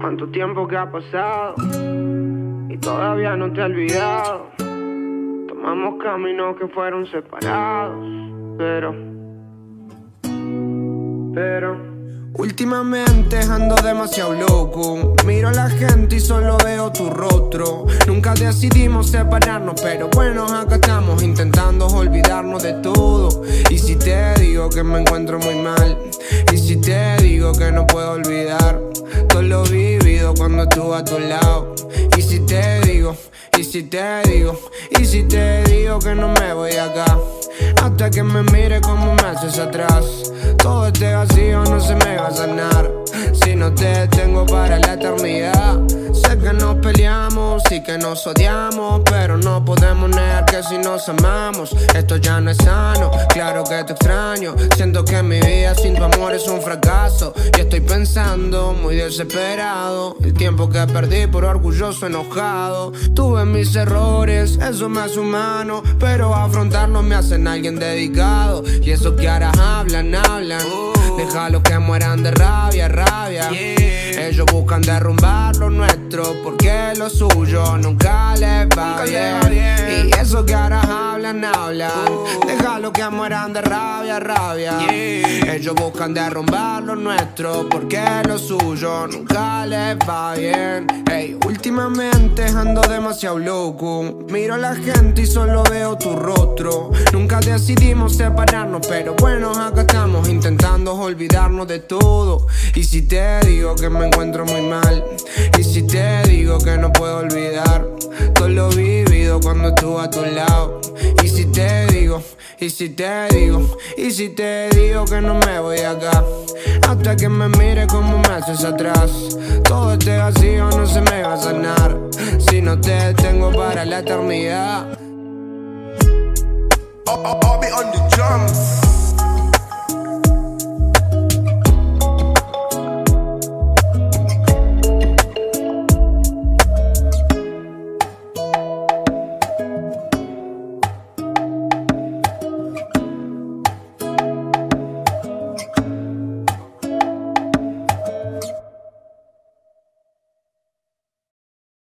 Cuánto tiempo que ha pasado y todavía no te he olvidado. Tomamos caminos que fueron separados, pero, pero. Últimamente ando demasiado loco. Miro a la gente y solo veo tu rostro. Nunca decidimos separarnos, pero bueno, acá estamos intentando olvidarnos de todo. Que me encuentro muy mal, y si te digo que no puedo olvidar todo lo vivido cuando estuve a tu lado. Y si te digo, y si te digo, y si te digo que no me voy acá. Hasta que me mire como me haces atrás. Todo este vacío no se me va a sanar. Si no te tengo para la eternidad. Sé que nos peleamos y que nos odiamos. Pero no podemos negar que si nos amamos, esto ya no es sano. Claro que te extraño. Siento que mi vida sin tu amor es un fracaso. Y estoy pensando, muy desesperado. El tiempo que perdí por orgulloso, enojado. Tuve mis errores, eso me hace humano. Pero afrontarnos me hacen alguien dedicado. Y eso que ahora hablan, hablan. Déjalo que mueran de rabia, rabia. Ellos buscan derrumbar lo nuestro porque lo suyo nunca les va, bien. Y eso que ahora hablan, hablan. Déjalo que mueran de rabia, rabia. Ellos buscan derrumbar lo nuestro porque lo suyo nunca les va bien. Ey, últimamente ando demasiado loco. Miro a la gente y solo veo tu rostro. Nunca decidimos separarnos, pero bueno, acá estamos olvidarnos de todo. Y si te digo que me encuentro muy mal, y si te digo que no puedo olvidar todo lo vivido cuando estuve a tu lado. Y si te digo, y si te digo, y si te digo que no me voy acá. Hasta que me mire como me haces atrás. Todo este vacío no se me va a sanar. Si no te tengo para la eternidad. I'll, I'll be on the drums.